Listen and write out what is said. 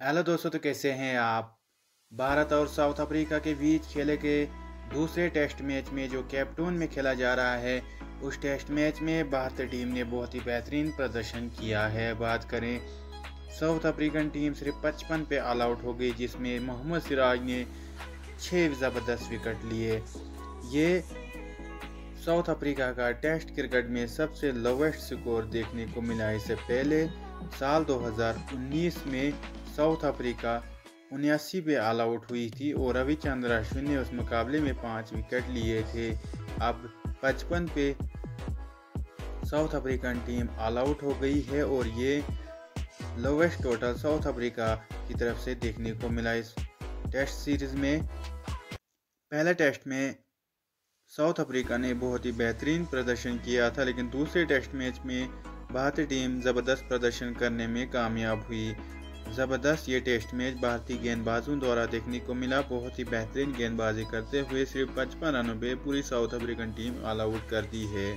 Hello दोस्तों तो कैसे हैं आप? भारत और साउथ अफ्रीका के बीच खेले गए दूसरे टेस्ट मैच में जो कैप्टून में खेला जा रहा है, उस टेस्ट मैच में भारतीय टीम ने बहुत ही बेहतरीन प्रदर्शन किया है। बात करें, साउथ अफ्रीकन टीम सिर्फ़ पचपन पे ऑल आउट हो गई, जिसमें मोहम्मद सिराज ने छः ज़बरदस्त विकेट लिए। ये साउथ अफ्रीका का टेस्ट क्रिकेट में सबसे लोवेस्ट स्कोर देखने को मिला। इससे पहले साल 2019 में साउथ अफ्रीका उन्यासी पे ऑल आउट हुई थी और रविचंद्र अश्विन ने उस मुकाबले में पाँच विकेट लिए थे। अब पचपन पे South African team all out हो गई है और ये लोवेस्ट टोटल साउथ अफ्रीका की तरफ़ से देखने को मिला। इस टेस्ट सीरीज़ में, पहले टेस्ट में साउथ अफ्रीका ने बहुत ही बेहतरीन प्रदर्शन किया था, लेकिन दूसरे टेस्ट मैच में भारतीय टीम ज़बरदस्त प्रदर्शन करने में कामयाब हुई। ज़बरदस्त ये टेस्ट मैच भारतीय गेंदबाजों द्वारा देखने को मिला। बहुत ही बेहतरीन गेंदबाजी करते हुए सिर्फ़ पचपन रनों पर पूरी South African team all out कर दी है।